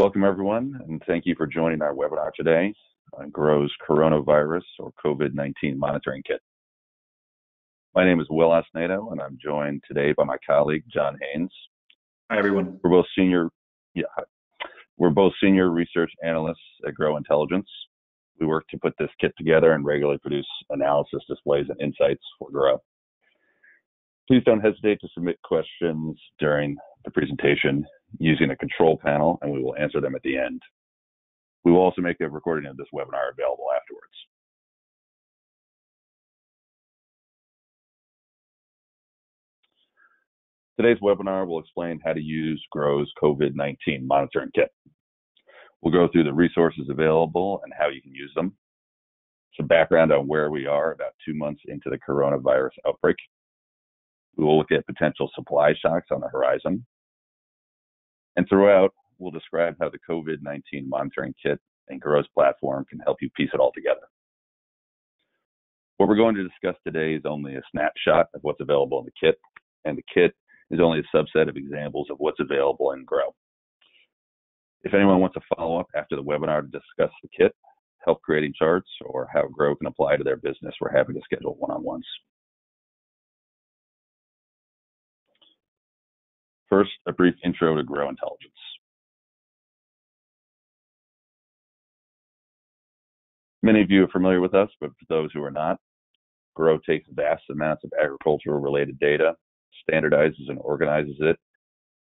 Welcome everyone, and thank you for joining our webinar today on Gro's Coronavirus or COVID-19 Monitoring Kit. My name is Will Osnato, and I'm joined today by my colleague, John Haynes. Hi, everyone. We're both senior, yeah, we're both senior research analysts at Gro Intelligence. We work to put this kit together and regularly produce analysis, displays, and insights for Gro. Please don't hesitate to submit questions during the presentation using a control panel, and we will answer them at the end. We will also make a recording of this webinar available afterwards. Today's webinar will explain how to use Gro's COVID-19 monitoring kit. We'll go through the resources available and how you can use them. Some background on where we are about two months into the coronavirus outbreak. We will look at potential supply shocks on the horizon. And throughout, we'll describe how the COVID-19 monitoring kit and Gro's platform can help you piece it all together. What we're going to discuss today is only a snapshot of what's available in the kit, and the kit is only a subset of examples of what's available in Gro. If anyone wants to follow up after the webinar to discuss the kit, help creating charts, or how Gro can apply to their business, we're happy to schedule one-on-ones. First, a brief intro to Gro Intelligence. Many of you are familiar with us, but for those who are not, Gro takes vast amounts of agricultural related data, standardizes and organizes it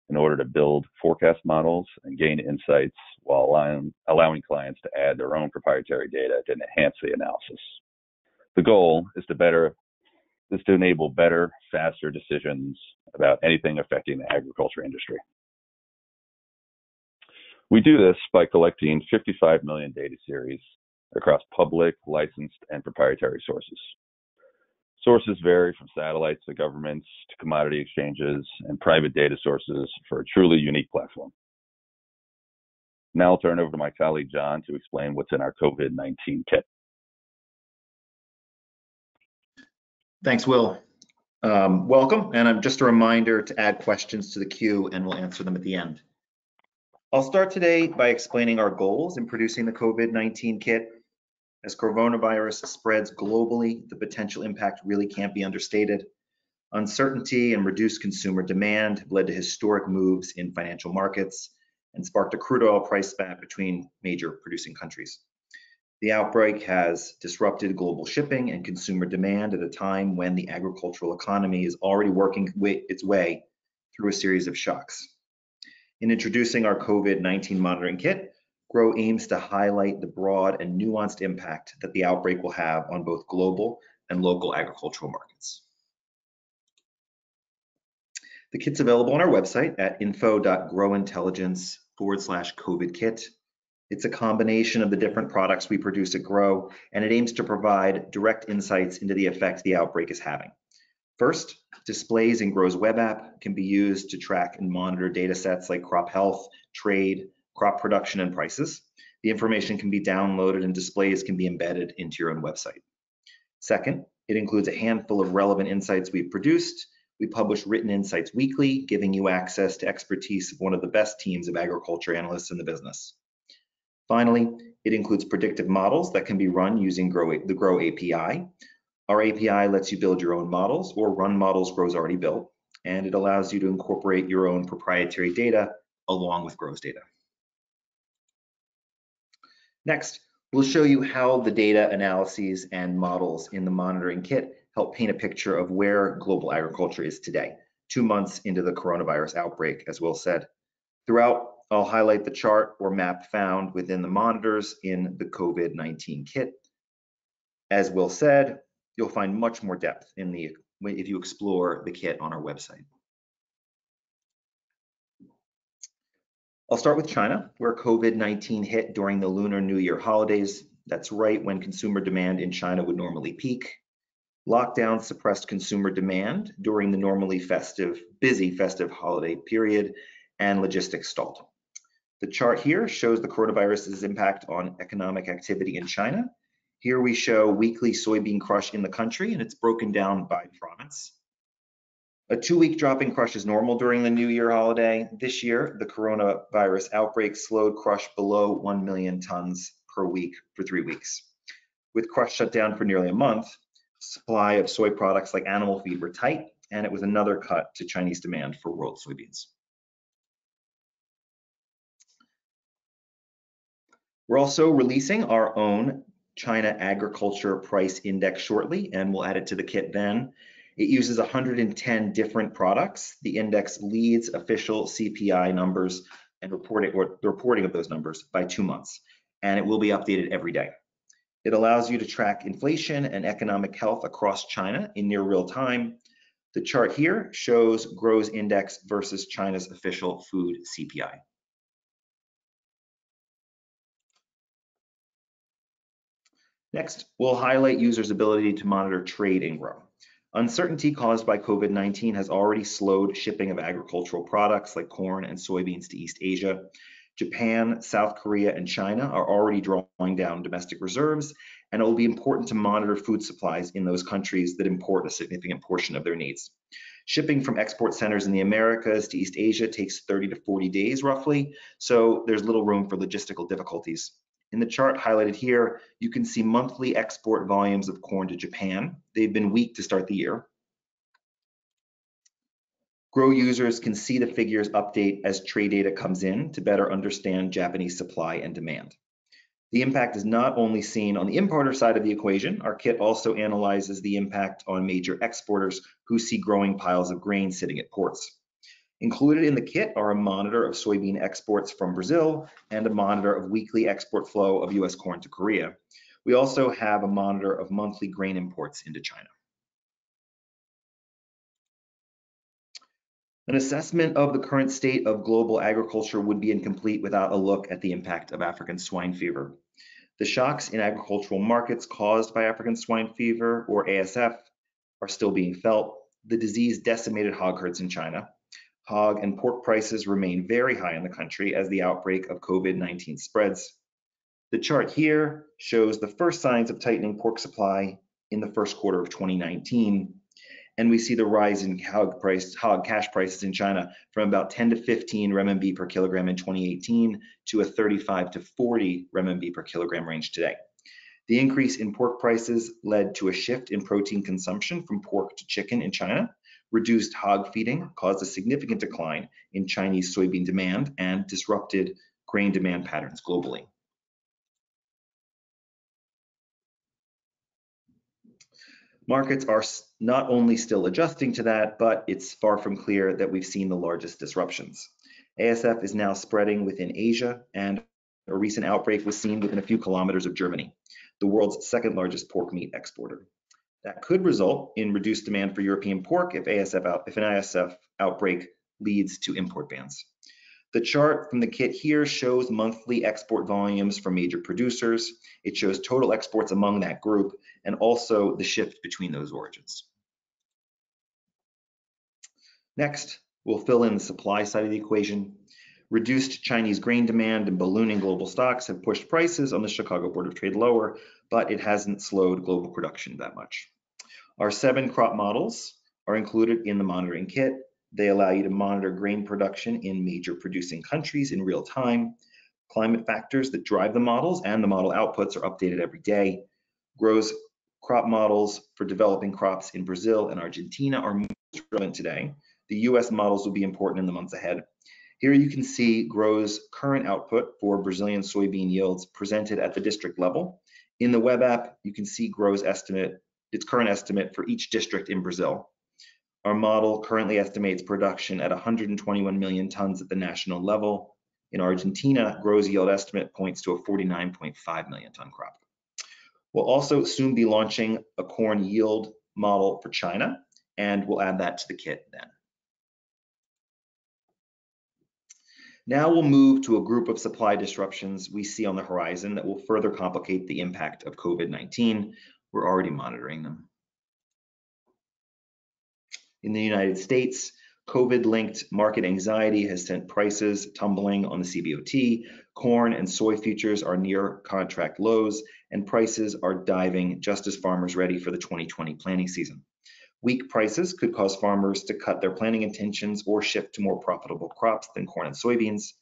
in order to build forecast models and gain insights while allowing, allowing clients to add their own proprietary data to enhance the analysis. The goal is to better is to enable better, faster decisions about anything affecting the agriculture industry. We do this by collecting 55 million data series across public, licensed, and proprietary sources. Sources vary from satellites to governments to commodity exchanges and private data sources for a truly unique platform. Now I'll turn over to my colleague John to explain what's in our COVID 19 kit. Thanks, Will. Um, welcome, and I'm just a reminder to add questions to the queue and we'll answer them at the end. I'll start today by explaining our goals in producing the COVID-19 kit as coronavirus spreads globally, the potential impact really can't be understated. Uncertainty and reduced consumer demand have led to historic moves in financial markets and sparked a crude oil price spat between major producing countries. The outbreak has disrupted global shipping and consumer demand at a time when the agricultural economy is already working its way through a series of shocks. In introducing our COVID-19 monitoring kit, Gro aims to highlight the broad and nuanced impact that the outbreak will have on both global and local agricultural markets. The kit's available on our website at info.growintelligence forward slash COVID kit. It's a combination of the different products we produce at Gro, and it aims to provide direct insights into the effect the outbreak is having. First, displays in Gro's web app can be used to track and monitor data sets like crop health, trade, crop production, and prices. The information can be downloaded and displays can be embedded into your own website. Second, it includes a handful of relevant insights we've produced. We publish written insights weekly, giving you access to expertise of one of the best teams of agriculture analysts in the business. Finally, it includes predictive models that can be run using Gro, the Gro API. Our API lets you build your own models or run models Gro's already built, and it allows you to incorporate your own proprietary data along with Gro's data. Next, we'll show you how the data analyses and models in the monitoring kit help paint a picture of where global agriculture is today, two months into the coronavirus outbreak, as Will said. Throughout, I'll highlight the chart or map found within the monitors in the COVID-19 kit. As Will said, you'll find much more depth in the if you explore the kit on our website. I'll start with China, where COVID-19 hit during the Lunar New Year holidays. That's right when consumer demand in China would normally peak. Lockdown suppressed consumer demand during the normally festive, busy festive holiday period, and logistics stalled. The chart here shows the coronavirus's impact on economic activity in China. Here we show weekly soybean crush in the country, and it's broken down by province. A two-week drop in crush is normal during the New Year holiday. This year, the coronavirus outbreak slowed crush below 1 million tons per week for three weeks. With crush shut down for nearly a month, supply of soy products like animal feed were tight, and it was another cut to Chinese demand for world soybeans. We're also releasing our own China Agriculture Price Index shortly, and we'll add it to the kit then. It uses 110 different products. The index leads official CPI numbers and reporting or the reporting of those numbers by two months, and it will be updated every day. It allows you to track inflation and economic health across China in near real time. The chart here shows Gro's Index versus China's official food CPI. Next, we'll highlight users' ability to monitor trade in Gro. Uncertainty caused by COVID-19 has already slowed shipping of agricultural products like corn and soybeans to East Asia. Japan, South Korea, and China are already drawing down domestic reserves, and it will be important to monitor food supplies in those countries that import a significant portion of their needs. Shipping from export centers in the Americas to East Asia takes 30 to 40 days roughly, so there's little room for logistical difficulties. In the chart highlighted here, you can see monthly export volumes of corn to Japan. They've been weak to start the year. Gro users can see the figures update as trade data comes in to better understand Japanese supply and demand. The impact is not only seen on the importer side of the equation, our kit also analyzes the impact on major exporters who see growing piles of grain sitting at ports. Included in the kit are a monitor of soybean exports from Brazil and a monitor of weekly export flow of US corn to Korea. We also have a monitor of monthly grain imports into China. An assessment of the current state of global agriculture would be incomplete without a look at the impact of African swine fever. The shocks in agricultural markets caused by African swine fever, or ASF, are still being felt. The disease decimated hog herds in China, hog and pork prices remain very high in the country as the outbreak of COVID-19 spreads. The chart here shows the first signs of tightening pork supply in the first quarter of 2019. And we see the rise in hog price, hog cash prices in China from about 10 to 15 renminbi per kilogram in 2018 to a 35 to 40 renminbi per kilogram range today. The increase in pork prices led to a shift in protein consumption from pork to chicken in China, Reduced hog feeding caused a significant decline in Chinese soybean demand and disrupted grain demand patterns globally. Markets are not only still adjusting to that, but it's far from clear that we've seen the largest disruptions. ASF is now spreading within Asia, and a recent outbreak was seen within a few kilometers of Germany, the world's second largest pork meat exporter. That could result in reduced demand for European pork if, ASF out, if an ASF outbreak leads to import bans. The chart from the kit here shows monthly export volumes from major producers. It shows total exports among that group and also the shift between those origins. Next, we'll fill in the supply side of the equation. Reduced Chinese grain demand and ballooning global stocks have pushed prices on the Chicago Board of Trade lower, but it hasn't slowed global production that much. Our seven crop models are included in the monitoring kit. They allow you to monitor grain production in major producing countries in real time. Climate factors that drive the models and the model outputs are updated every day. Gro's crop models for developing crops in Brazil and Argentina are most relevant today. The US models will be important in the months ahead. Here you can see Gro's current output for Brazilian soybean yields presented at the district level. In the web app, you can see Gro's estimate its current estimate for each district in Brazil. Our model currently estimates production at 121 million tons at the national level. In Argentina, Gro's yield estimate points to a 49.5 million ton crop. We'll also soon be launching a corn yield model for China, and we'll add that to the kit then. Now we'll move to a group of supply disruptions we see on the horizon that will further complicate the impact of COVID-19 we're already monitoring them. In the United States, COVID-linked market anxiety has sent prices tumbling on the CBOT. Corn and soy futures are near contract lows, and prices are diving just as farmers ready for the 2020 planting season. Weak prices could cause farmers to cut their planting intentions or shift to more profitable crops than corn and soybeans.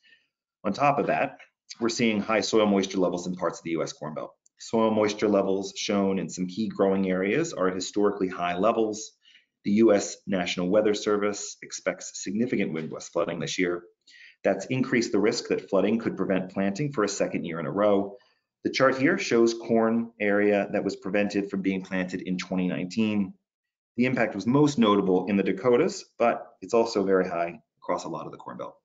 On top of that, we're seeing high soil moisture levels in parts of the US Corn Belt. Soil moisture levels shown in some key growing areas are at historically high levels. The US National Weather Service expects significant Midwest flooding this year. That's increased the risk that flooding could prevent planting for a second year in a row. The chart here shows corn area that was prevented from being planted in 2019. The impact was most notable in the Dakotas, but it's also very high across a lot of the Corn Belt.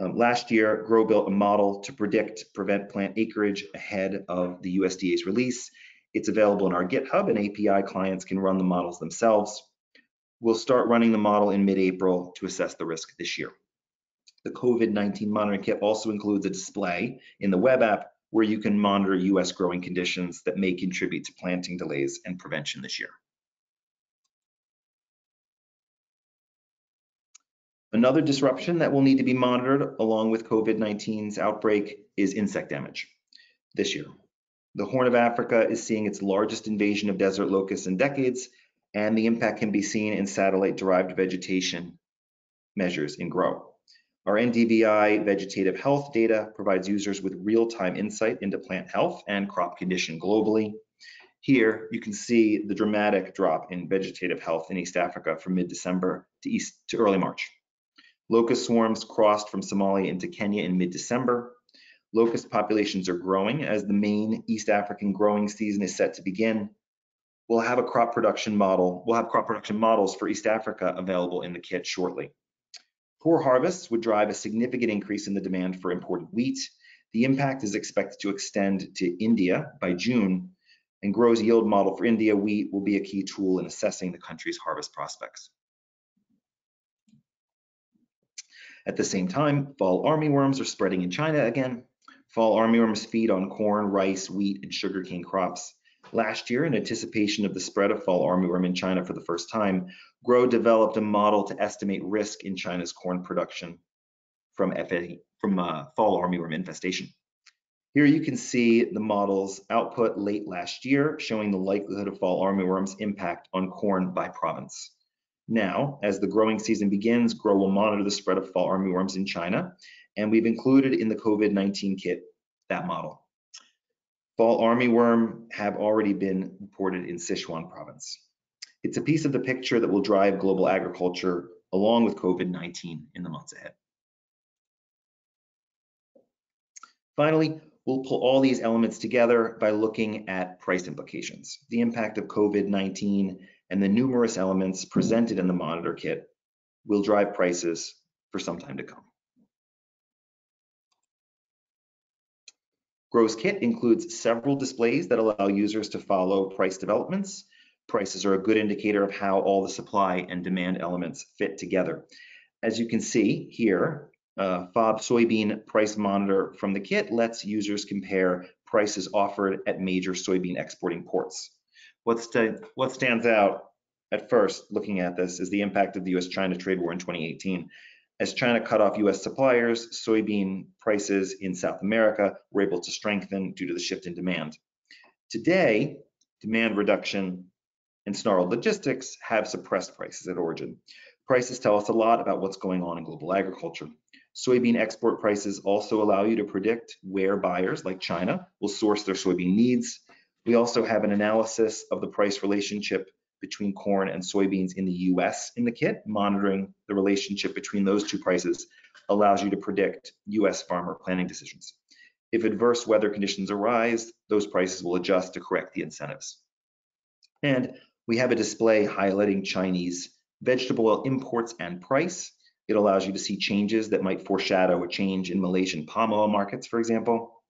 Um, last year, Gro built a model to predict prevent plant acreage ahead of the USDA's release. It's available in our GitHub and API clients can run the models themselves. We'll start running the model in mid-April to assess the risk this year. The COVID-19 monitoring kit also includes a display in the web app where you can monitor US growing conditions that may contribute to planting delays and prevention this year. Another disruption that will need to be monitored along with COVID-19's outbreak is insect damage this year. The Horn of Africa is seeing its largest invasion of desert locusts in decades, and the impact can be seen in satellite-derived vegetation measures in Gro. Our NDVI vegetative health data provides users with real-time insight into plant health and crop condition globally. Here, you can see the dramatic drop in vegetative health in East Africa from mid-December to, to early March. Locust swarms crossed from Somalia into Kenya in mid-December. Locust populations are growing as the main East African growing season is set to begin. We'll have a crop production model, we'll have crop production models for East Africa available in the kit shortly. Poor harvests would drive a significant increase in the demand for imported wheat. The impact is expected to extend to India by June, and Gro's yield model for India wheat will be a key tool in assessing the country's harvest prospects. At the same time, fall armyworms are spreading in China again. Fall armyworms feed on corn, rice, wheat, and sugarcane crops. Last year, in anticipation of the spread of fall armyworm in China for the first time, Gro developed a model to estimate risk in China's corn production from, FA, from uh, fall armyworm infestation. Here you can see the model's output late last year, showing the likelihood of fall armyworm's impact on corn by province. Now, as the growing season begins, Gro will monitor the spread of fall armyworms in China, and we've included in the COVID-19 kit that model. Fall armyworm have already been reported in Sichuan province. It's a piece of the picture that will drive global agriculture along with COVID-19 in the months ahead. Finally, we'll pull all these elements together by looking at price implications. The impact of COVID-19 and the numerous elements presented in the monitor kit will drive prices for some time to come. Gro's kit includes several displays that allow users to follow price developments. Prices are a good indicator of how all the supply and demand elements fit together. As you can see here, uh, FOB soybean price monitor from the kit lets users compare prices offered at major soybean exporting ports. What, st what stands out at first looking at this is the impact of the US-China trade war in 2018. As China cut off US suppliers, soybean prices in South America were able to strengthen due to the shift in demand. Today, demand reduction and snarled logistics have suppressed prices at origin. Prices tell us a lot about what's going on in global agriculture. Soybean export prices also allow you to predict where buyers like China will source their soybean needs. We also have an analysis of the price relationship between corn and soybeans in the US in the kit. Monitoring the relationship between those two prices allows you to predict US farmer planning decisions. If adverse weather conditions arise, those prices will adjust to correct the incentives. And we have a display highlighting Chinese vegetable oil imports and price. It allows you to see changes that might foreshadow a change in Malaysian palm oil markets, for example.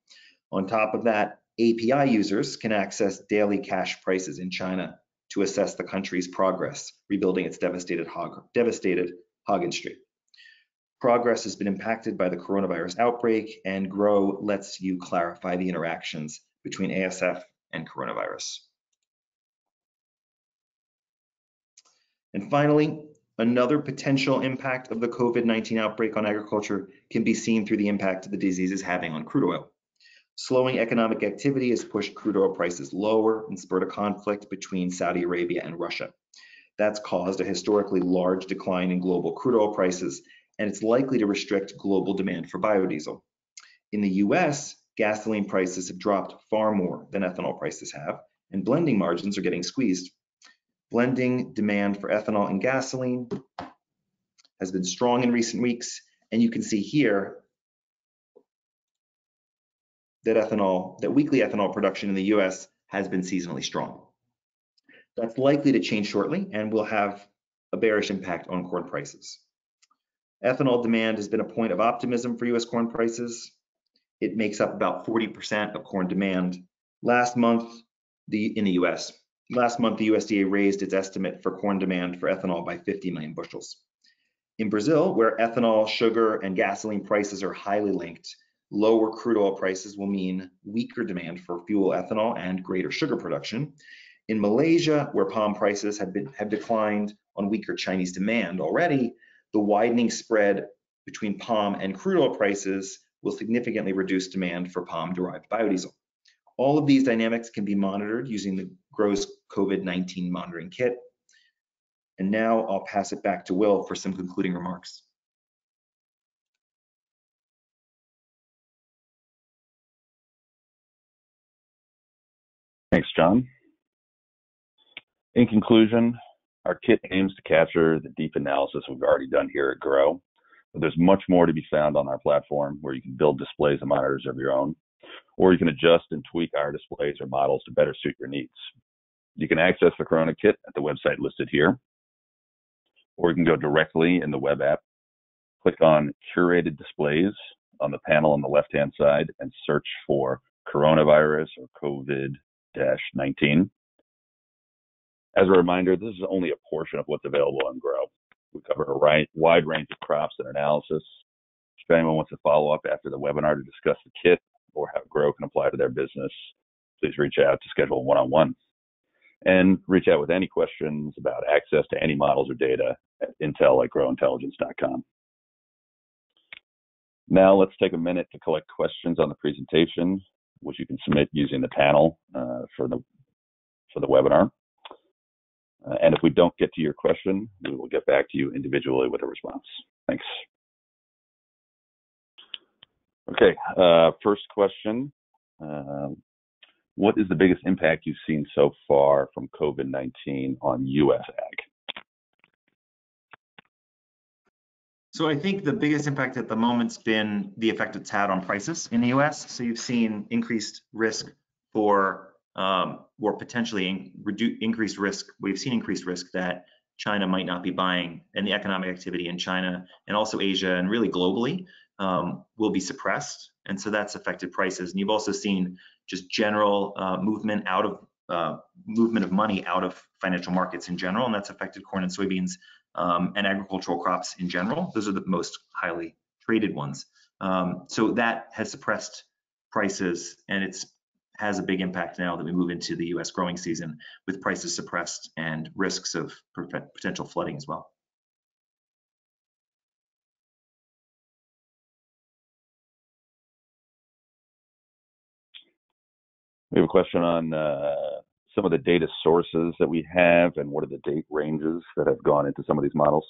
On top of that, API users can access daily cash prices in China to assess the country's progress rebuilding its devastated hog, devastated hog industry. Progress has been impacted by the coronavirus outbreak and Gro lets you clarify the interactions between ASF and coronavirus. And finally, another potential impact of the COVID-19 outbreak on agriculture can be seen through the impact the disease is having on crude oil. Slowing economic activity has pushed crude oil prices lower and spurred a conflict between Saudi Arabia and Russia. That's caused a historically large decline in global crude oil prices, and it's likely to restrict global demand for biodiesel. In the US, gasoline prices have dropped far more than ethanol prices have, and blending margins are getting squeezed. Blending demand for ethanol and gasoline has been strong in recent weeks, and you can see here that ethanol, that weekly ethanol production in the US has been seasonally strong. That's likely to change shortly and will have a bearish impact on corn prices. Ethanol demand has been a point of optimism for US corn prices. It makes up about 40% of corn demand. Last month, the in the US, last month the USDA raised its estimate for corn demand for ethanol by 50 million bushels. In Brazil, where ethanol, sugar, and gasoline prices are highly linked, lower crude oil prices will mean weaker demand for fuel ethanol and greater sugar production. In Malaysia, where palm prices have, been, have declined on weaker Chinese demand already, the widening spread between palm and crude oil prices will significantly reduce demand for palm-derived biodiesel. All of these dynamics can be monitored using the Gro's COVID-19 monitoring kit, and now I'll pass it back to Will for some concluding remarks. Thanks, John. In conclusion, our kit aims to capture the deep analysis we've already done here at Gro, but there's much more to be found on our platform where you can build displays and monitors of your own, or you can adjust and tweak our displays or models to better suit your needs. You can access the Corona kit at the website listed here, or you can go directly in the web app, click on curated displays on the panel on the left-hand side and search for coronavirus or COVID-19. As a reminder, this is only a portion of what's available on Gro. We cover a wide range of crops and analysis. If anyone wants to follow up after the webinar to discuss the kit or how Gro can apply to their business, please reach out to schedule a one-on-one. And reach out with any questions about access to any models or data at intel at growintelligence.com. Now let's take a minute to collect questions on the presentation, which you can submit using the panel uh, for the for the webinar. Uh, and if we don't get to your question, we will get back to you individually with a response. Thanks. Okay, uh, first question. Uh, what is the biggest impact you've seen so far from COVID-19 on U.S. ag? So I think the biggest impact at the moment's been the effect it's had on prices in the U.S. So you've seen increased risk for, um, or potentially in, reduce, increased risk. We've seen increased risk that China might not be buying, and the economic activity in China and also Asia and really globally um, will be suppressed, and so that's affected prices. And you've also seen just general uh, movement out of uh, movement of money out of financial markets in general, and that's affected corn and soybeans um, and agricultural crops in general. Those are the most highly traded ones. Um, so that has suppressed prices, and it's has a big impact now that we move into the U.S. growing season with prices suppressed and risks of potential flooding as well. We have a question on uh, some of the data sources that we have and what are the date ranges that have gone into some of these models?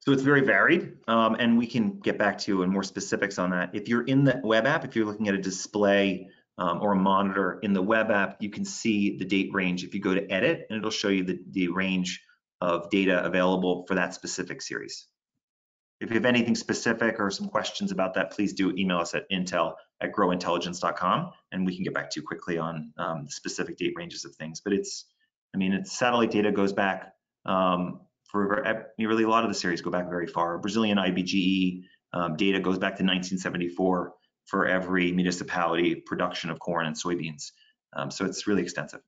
So it's very varied, um, and we can get back to you in more specifics on that. If you're in the web app, if you're looking at a display um, or a monitor in the web app, you can see the date range. If you go to edit, and it'll show you the, the range of data available for that specific series. If you have anything specific or some questions about that, please do email us at intel at growintelligence.com and we can get back to you quickly on um, specific date ranges of things. But it's, I mean, it's satellite data goes back um, for really a lot of the series go back very far. Brazilian IBGE um, data goes back to 1974 for every municipality production of corn and soybeans. Um, so it's really extensive.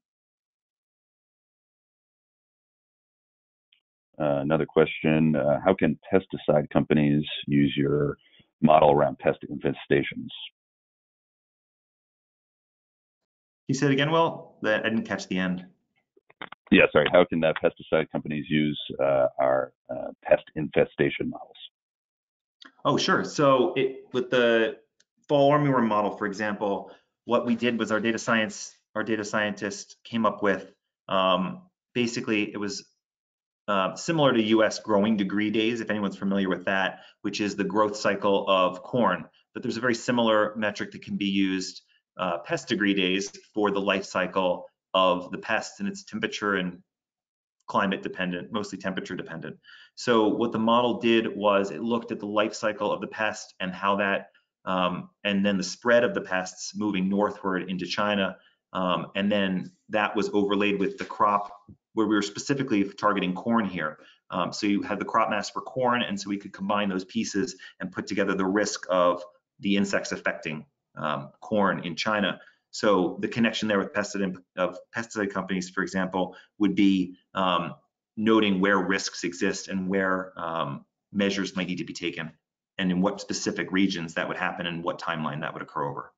Uh, another question, uh, how can pesticide companies use your model around pest infestations? You said again, Well, That I didn't catch the end. Yeah, sorry. How can uh, pesticide companies use uh, our uh, pest infestation models? Oh, sure. So it, with the fall armyworm model, for example, what we did was our data science, our data scientist came up with Um, basically, it was uh, similar to US growing degree days, if anyone's familiar with that, which is the growth cycle of corn. But there's a very similar metric that can be used, uh, pest degree days, for the life cycle of the pests, and it's temperature and climate dependent, mostly temperature dependent. So what the model did was it looked at the life cycle of the pest and how that, um, and then the spread of the pests moving northward into China. Um, and then that was overlaid with the crop where we were specifically targeting corn here. Um, so you had the crop mask for corn, and so we could combine those pieces and put together the risk of the insects affecting um, corn in China. So the connection there with pesticide, of pesticide companies, for example, would be um, noting where risks exist and where um, measures might need to be taken, and in what specific regions that would happen and what timeline that would occur over.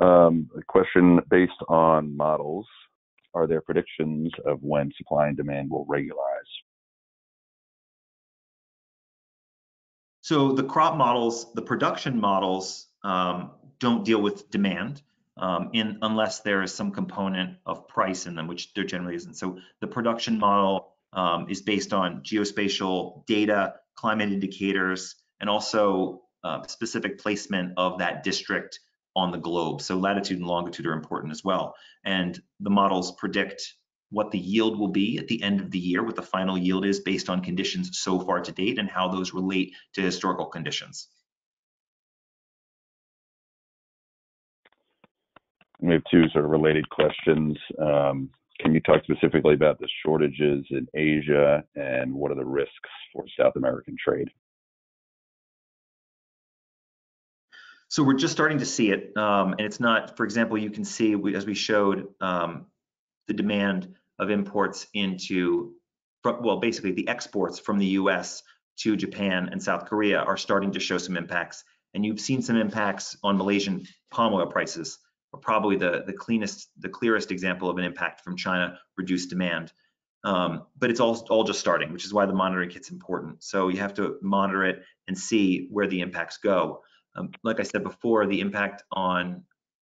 Um, a question based on models. Are there predictions of when supply and demand will regularize? So the crop models, the production models um, don't deal with demand um, in unless there is some component of price in them, which there generally isn't. So the production model um, is based on geospatial data, climate indicators, and also uh, specific placement of that district on the globe. So latitude and longitude are important as well. And the models predict what the yield will be at the end of the year, what the final yield is based on conditions so far to date and how those relate to historical conditions. We have two sort of related questions. Um, can you talk specifically about the shortages in Asia and what are the risks for South American trade? So we're just starting to see it, um, and it's not. For example, you can see we, as we showed um, the demand of imports into, well, basically the exports from the U.S. to Japan and South Korea are starting to show some impacts, and you've seen some impacts on Malaysian palm oil prices. Are probably the the cleanest, the clearest example of an impact from China reduced demand. Um, but it's all all just starting, which is why the monitoring kit's important. So you have to monitor it and see where the impacts go. Um, like I said before, the impact on,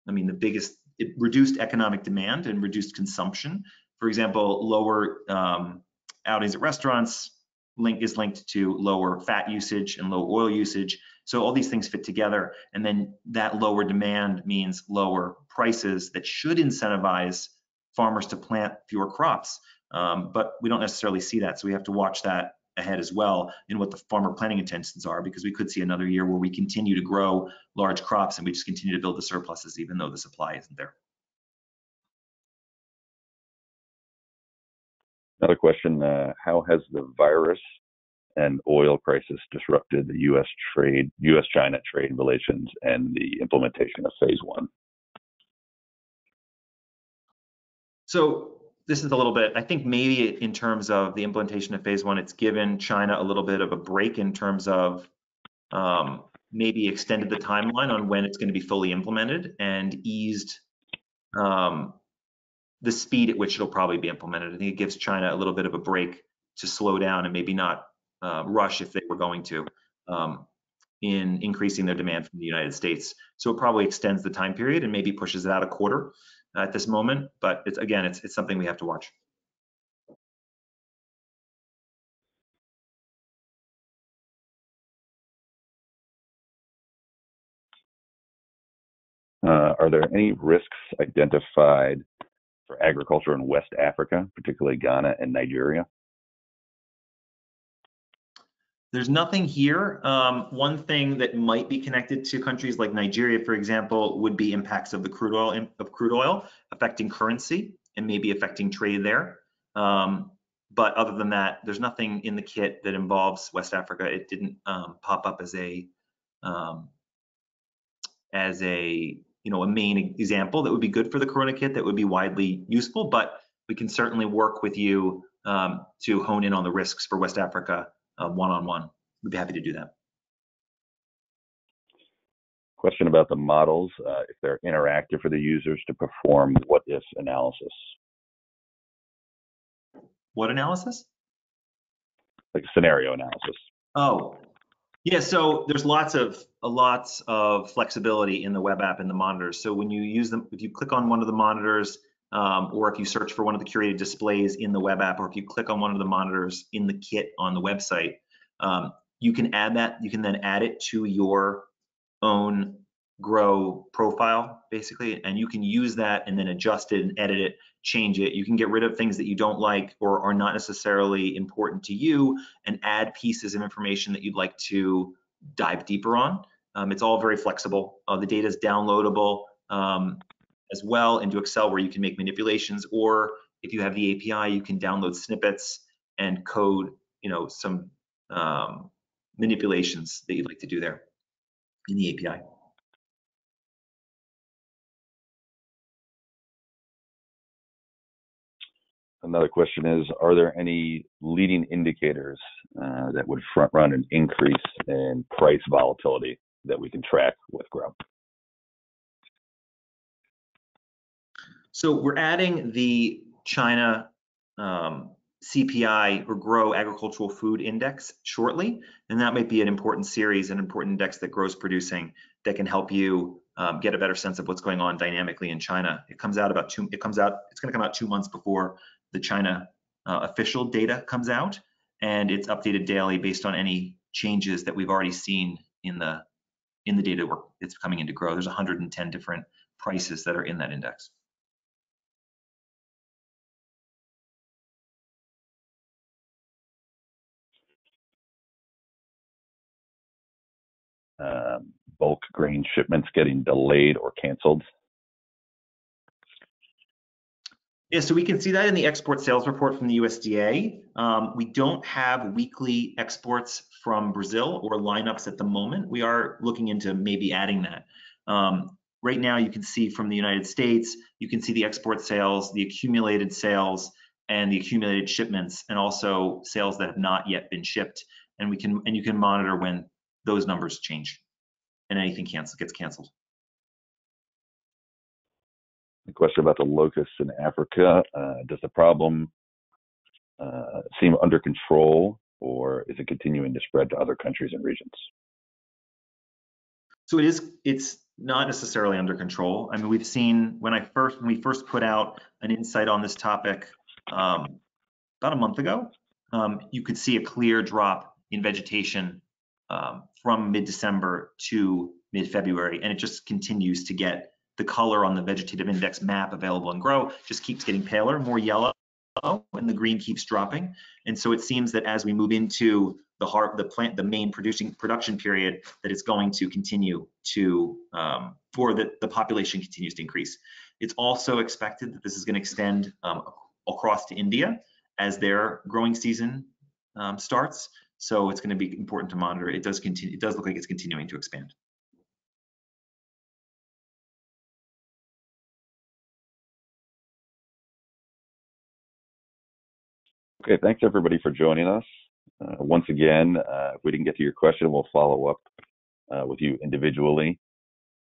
I mean, the biggest, it reduced economic demand and reduced consumption. For example, lower um, outings at restaurants link is linked to lower fat usage and low oil usage. So all these things fit together. And then that lower demand means lower prices that should incentivize farmers to plant fewer crops. Um, but we don't necessarily see that. So we have to watch that ahead as well in what the farmer planning intentions are because we could see another year where we continue to grow large crops and we just continue to build the surpluses even though the supply isn't there. Another question, uh, how has the virus and oil crisis disrupted the U.S. trade, U.S.-China trade relations and the implementation of phase one? So this is a little bit, I think maybe in terms of the implementation of phase one, it's given China a little bit of a break in terms of um, maybe extended the timeline on when it's going to be fully implemented and eased um, the speed at which it'll probably be implemented. I think it gives China a little bit of a break to slow down and maybe not uh, rush if they were going to um, in increasing their demand from the United States. So it probably extends the time period and maybe pushes it out a quarter at this moment, but it's again, it's, it's something we have to watch. Uh, are there any risks identified for agriculture in West Africa, particularly Ghana and Nigeria? There's nothing here. Um, one thing that might be connected to countries like Nigeria, for example, would be impacts of the crude oil of crude oil affecting currency and maybe affecting trade there. Um, but other than that, there's nothing in the kit that involves West Africa. It didn't um, pop up as a um, as a you know a main example that would be good for the Corona kit that would be widely useful. But we can certainly work with you um, to hone in on the risks for West Africa one on one. We'd be happy to do that. Question about the models, uh, if they're interactive for the users to perform what if analysis. What analysis? Like scenario analysis. Oh, Yeah, so there's lots of lots of flexibility in the web app and the monitors. So when you use them, if you click on one of the monitors, um, or if you search for one of the curated displays in the web app, or if you click on one of the monitors in the kit on the website, um, you can add that. You can then add it to your own Gro profile basically and you can use that and then adjust it and edit it change it. You can get rid of things that you don't like or are not necessarily important to you and add pieces of information that you'd like to dive deeper on. Um, it's all very flexible. Uh, the data is downloadable. Um, as well into excel where you can make manipulations or if you have the api you can download snippets and code you know some um, manipulations that you'd like to do there in the api Another question is, are there any leading indicators uh, that would front run an increase in price volatility that we can track with Gro? So we're adding the China um, CPI or Gro Agricultural Food Index shortly, and that might be an important series, an important index that Gro's producing that can help you um, get a better sense of what's going on dynamically in China. It comes out about two. It comes out. It's going to come out two months before the China uh, official data comes out, and it's updated daily based on any changes that we've already seen in the in the data work that's coming into Gro. There's 110 different prices that are in that index. Bulk grain shipments getting delayed or canceled Yeah, so we can see that in the export sales report from the USDA. Um, we don't have weekly exports from Brazil or lineups at the moment. We are looking into maybe adding that. Um, right now, you can see from the United States, you can see the export sales, the accumulated sales, and the accumulated shipments, and also sales that have not yet been shipped. And we can and you can monitor when those numbers change and anything cancel gets canceled. A question about the locusts in Africa. Uh, does the problem uh, seem under control or is it continuing to spread to other countries and regions? So it is, it's not necessarily under control. I mean, we've seen when I first, when we first put out an insight on this topic um, about a month ago, um, you could see a clear drop in vegetation um, from mid-December to mid-February, and it just continues to get the color on the vegetative index map available in Gro just keeps getting paler, more yellow, and the green keeps dropping. And so it seems that as we move into the heart, the plant, the main producing production period, that it's going to continue to, um, that the population continues to increase. It's also expected that this is going to extend um, across to India as their growing season um, starts. So it's going to be important to monitor. It does continue. It does look like it's continuing to expand. Okay, thanks everybody for joining us. Uh, once again, uh, if we didn't get to your question, we'll follow up uh, with you individually.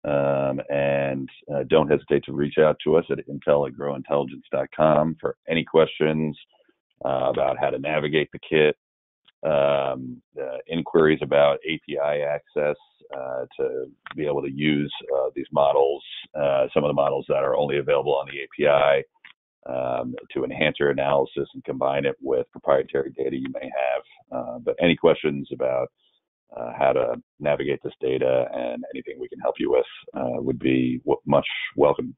Um, and uh, don't hesitate to reach out to us at intel at growintelligence.com for any questions uh, about how to navigate the kit, um, inquiries about API access uh, to be able to use these models, some of the models that are only available on the API um, to enhance your analysis and combine it with proprietary data you may have. Uh, but any questions about uh, how to navigate this data and anything we can help you with uh, would be w- much welcome.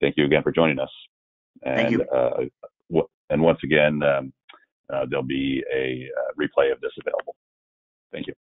Thank you again for joining us. And, Thank you. Uh, w- and once again, um, uh, uh, there'll be a uh, replay of this available. Thank you.